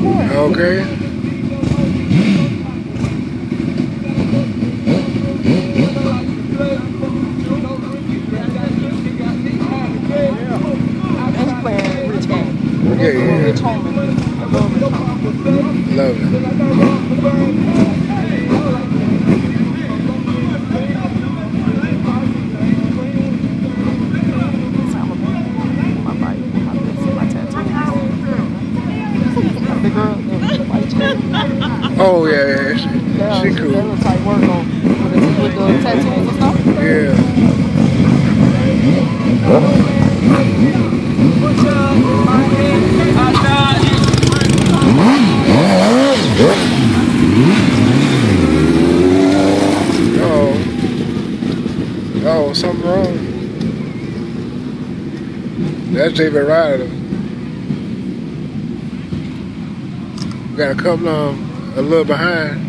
Okay. And playing Rich Homie. Yeah, yeah. Rich. Love Homie. Love it. Girl, white chick. Oh yeah, yeah. She, Yeah, she That cool. looks like work on with the, with the tattoos and stuff. Yeah. Oh. Oh, something wrong. That's David Ryder. Got a couple of them um, a little behind.